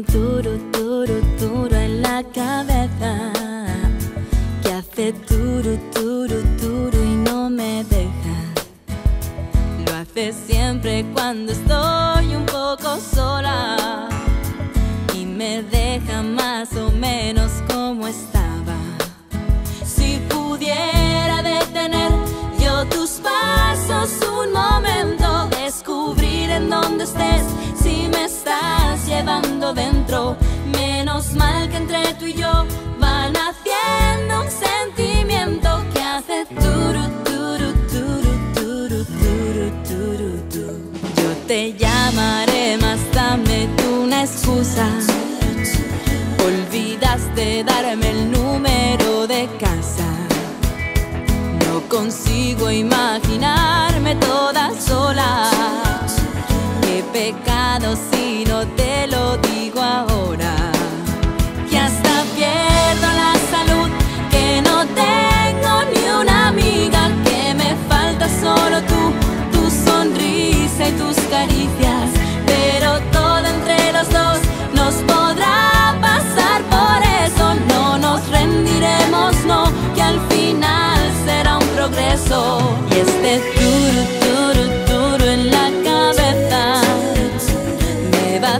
un turu, turu, turu en la cabeza que hace turu, turu, turu y no me deja. Lo hace siempre cuando estoy un poco sola y me deja más o menos como estaba. Si pudiera detener yo tus pasos un momento, descubrir en dónde estés tú y yo van haciendo un sentimiento que hace turu, turu, turu, turu, turu, turu, turu. Yo te llamaré más, dame tú una excusa. Olvidaste darme el número de casa. No consigo imaginarme toda sola. Qué pecado si no te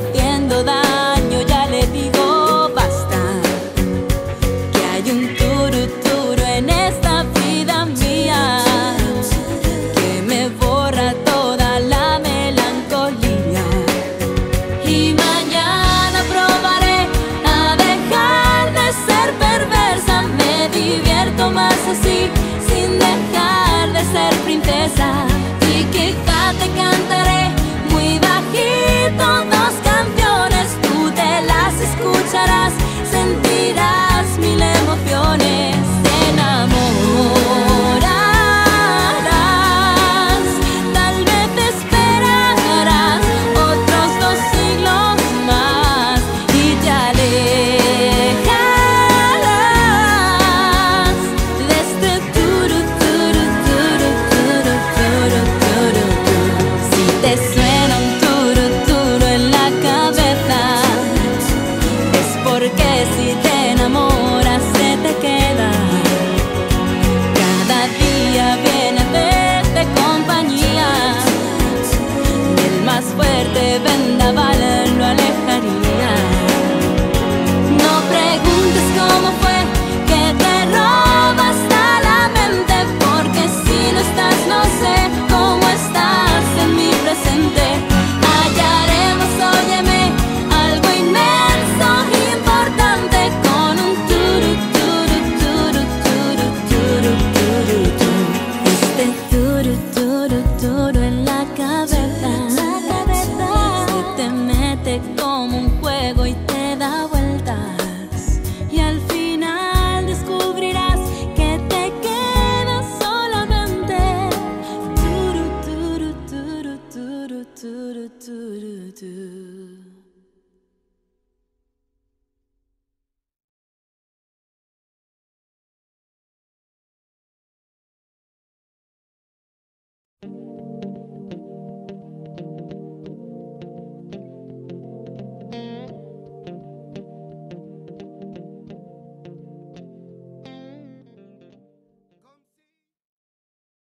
haciendo daño, ya le digo basta. Que hay un turu, turu en esta vida mía que me borra toda la melancolía. Y mañana probaré a dejar de ser perversa. Me divierto más así, sin dejar de ser princesa. Y quizá te cantaré